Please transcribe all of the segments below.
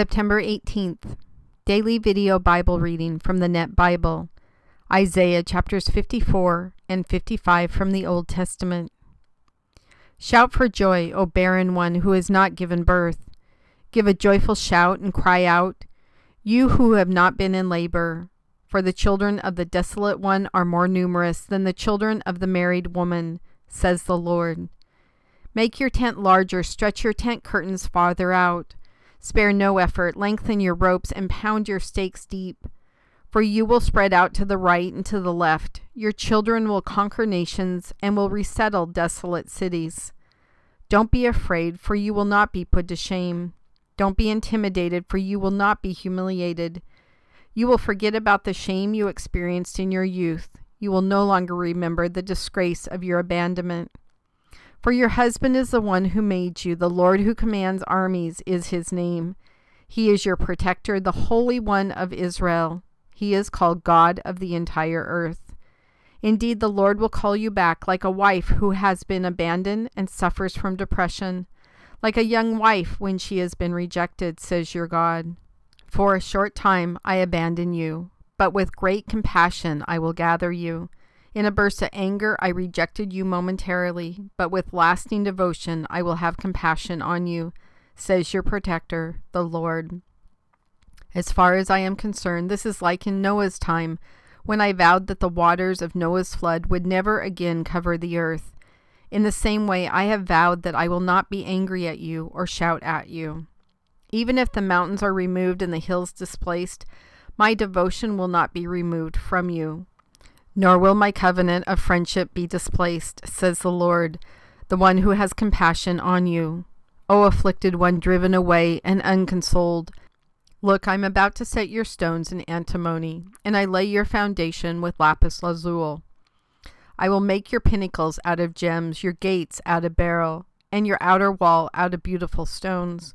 September 18th. Daily video Bible reading from the Net Bible. Isaiah chapters 54 and 55 from the Old Testament. Shout for joy, O barren one who has not given birth. Give a joyful shout and cry out, you who have not been in labor. For the children of the desolate one are more numerous than the children of the married woman, says the Lord. Make your tent larger, stretch your tent curtains farther out. Spare no effort, lengthen your ropes, and pound your stakes deep. For you will spread out to the right and to the left. Your children will conquer nations and will resettle desolate cities. Don't be afraid, for you will not be put to shame. Don't be intimidated, for you will not be humiliated. You will forget about the shame you experienced in your youth. You will no longer remember the disgrace of your abandonment. For your husband is the one who made you, the Lord who commands armies is his name. He is your protector, the Holy One of Israel. He is called God of the entire earth. Indeed, the Lord will call you back like a wife who has been abandoned and suffers from depression, like a young wife when she has been rejected, says your God. For a short time I abandon you, but with great compassion I will gather you. In a burst of anger, I rejected you momentarily, but with lasting devotion, I will have compassion on you, says your protector, the Lord. As far as I am concerned, this is like in Noah's time, when I vowed that the waters of Noah's flood would never again cover the earth. In the same way, I have vowed that I will not be angry at you or shout at you. Even if the mountains are removed and the hills displaced, my devotion will not be removed from you, nor will my covenant of friendship be displaced, says the Lord, the one who has compassion on you. O afflicted one driven away and unconsoled. Look, I am about to set your stones in antimony, and I lay your foundation with lapis lazuli. I will make your pinnacles out of gems, your gates out of beryl, and your outer wall out of beautiful stones.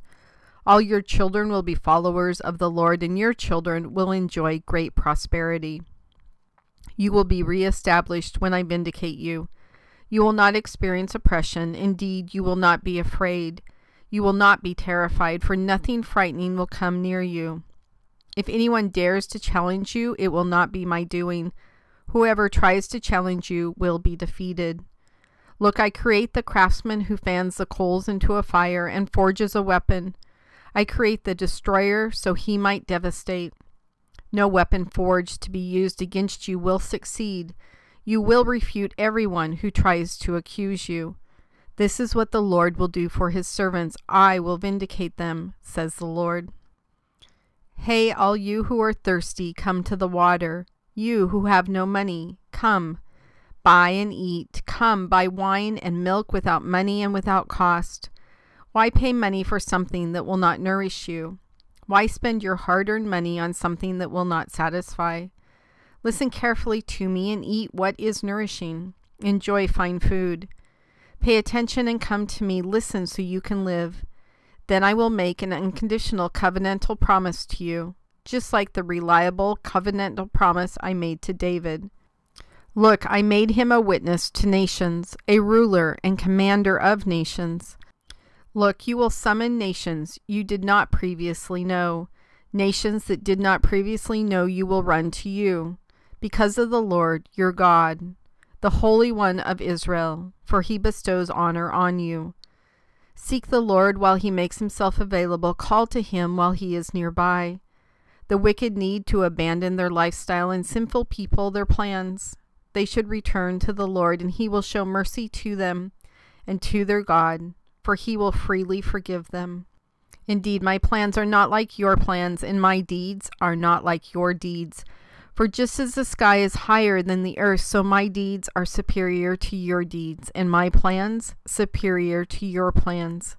All your children will be followers of the Lord, and your children will enjoy great prosperity. You will be reestablished when I vindicate you. You will not experience oppression. Indeed, you will not be afraid. You will not be terrified, for nothing frightening will come near you. If anyone dares to challenge you, it will not be my doing. Whoever tries to challenge you will be defeated. Look, I create the craftsman who fans the coals into a fire and forges a weapon. I create the destroyer so he might devastate. No weapon forged to be used against you will succeed. You will refute everyone who tries to accuse you. This is what the Lord will do for his servants. I will vindicate them, says the Lord. Hey, all you who are thirsty, come to the water. You who have no money, come. Buy and eat. Come, buy wine and milk without money and without cost. Why pay money for something that will not nourish you? Why spend your hard earned money on something that will not satisfy? Listen carefully to me and eat what is nourishing. Enjoy fine food. Pay attention and come to me. Listen so you can live. Then I will make an unconditional covenantal promise to you, just like the reliable covenantal promise I made to David. Look, I made him a witness to nations, a ruler and commander of nations. Look, you will summon nations you did not previously know. Nations that did not previously know you will run to you, because of the Lord your God, the Holy One of Israel, for he bestows honor on you. Seek the Lord while he makes himself available, call to him while he is nearby. The wicked need to abandon their lifestyle and sinful people their plans. They should return to the Lord, and he will show mercy to them and to their God for he will freely forgive them. Indeed, my plans are not like your plans, and my deeds are not like your deeds. For just as the sky is higher than the earth, so my deeds are superior to your deeds, and my plans superior to your plans.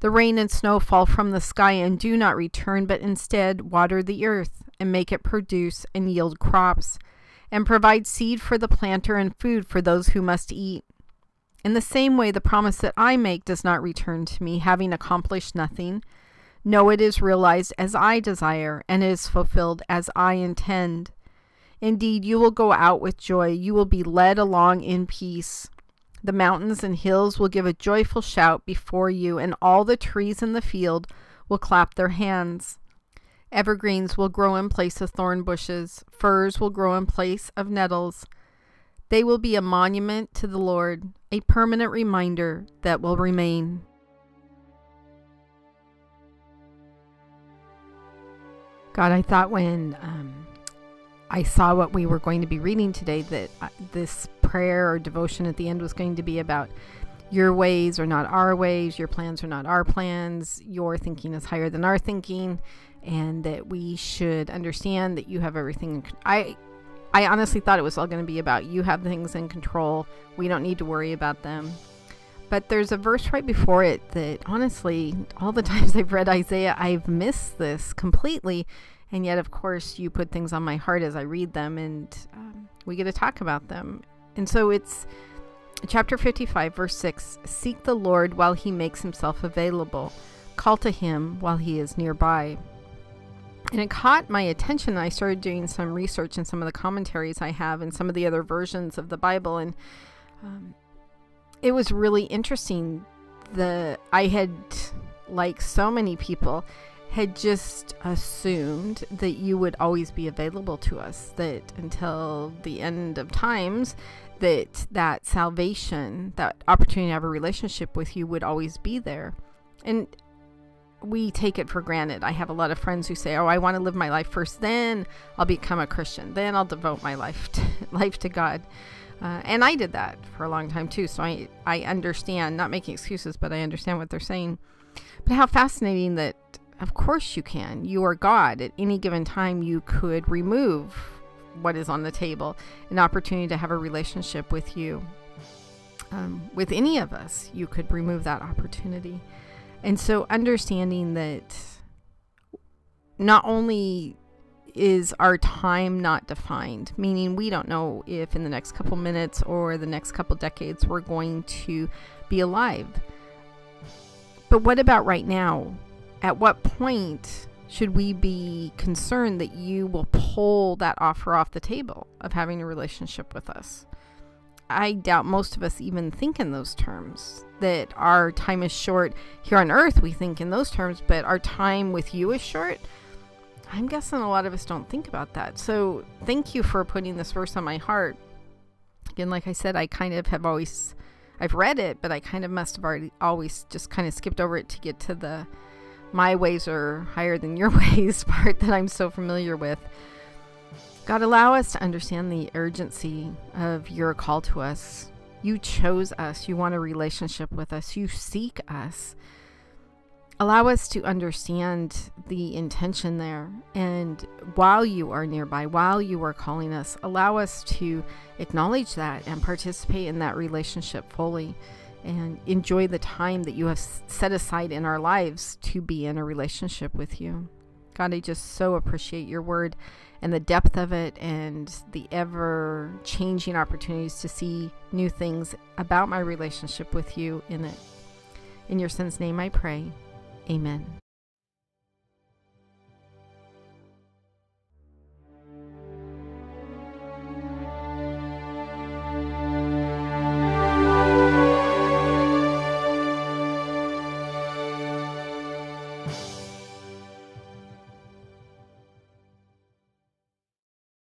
The rain and snow fall from the sky and do not return, but instead water the earth, and make it produce and yield crops, and provide seed for the planter and food for those who must eat. In the same way, the promise that I make does not return to me, having accomplished nothing. No, it is realized as I desire, and is fulfilled as I intend. Indeed, you will go out with joy. You will be led along in peace. The mountains and hills will give a joyful shout before you, and all the trees in the field will clap their hands. Evergreens will grow in place of thorn bushes, firs will grow in place of nettles. They will be a monument to the Lord, a permanent reminder that will remain. God, I thought when um, I saw what we were going to be reading today that uh, this prayer or devotion at the end was going to be about your ways are not our ways, your plans are not our plans, your thinking is higher than our thinking, and that we should understand that you have everything. I I honestly thought it was all going to be about you have things in control. We don't need to worry about them. But there's a verse right before it that honestly, all the times I've read Isaiah, I've missed this completely. And yet, of course, you put things on my heart as I read them, and um, we get to talk about them. And so it's chapter 55, verse 6 Seek the Lord while he makes himself available, call to him while he is nearby. And it caught my attention. I started doing some research in some of the commentaries I have and some of the other versions of the Bible, and um, it was really interesting. The I had, like so many people, had just assumed that you would always be available to us. That until the end of times, that that salvation, that opportunity to have a relationship with you, would always be there. And we take it for granted. I have a lot of friends who say, "Oh, I want to live my life first, then I'll become a Christian, then I'll devote my life to, life to God." Uh, and I did that for a long time too, so I I understand. Not making excuses, but I understand what they're saying. But how fascinating that, of course, you can. You are God. At any given time, you could remove what is on the table, an opportunity to have a relationship with you. Um, with any of us, you could remove that opportunity. And so understanding that not only is our time not defined, meaning we don't know if in the next couple minutes or the next couple decades we're going to be alive. But what about right now? At what point should we be concerned that you will pull that offer off the table of having a relationship with us? I doubt most of us even think in those terms. That our time is short here on earth, we think in those terms, but our time with you is short. I'm guessing a lot of us don't think about that. So thank you for putting this verse on my heart. Again, like I said, I kind of have always, I've read it, but I kind of must have already always just kind of skipped over it to get to the my ways are higher than your ways part that I'm so familiar with. God, allow us to understand the urgency of your call to us. You chose us. You want a relationship with us. You seek us. Allow us to understand the intention there. And while you are nearby, while you are calling us, allow us to acknowledge that and participate in that relationship fully and enjoy the time that you have set aside in our lives to be in a relationship with you. God, I just so appreciate your word and the depth of it and the ever changing opportunities to see new things about my relationship with you in it. In your son's name I pray. Amen.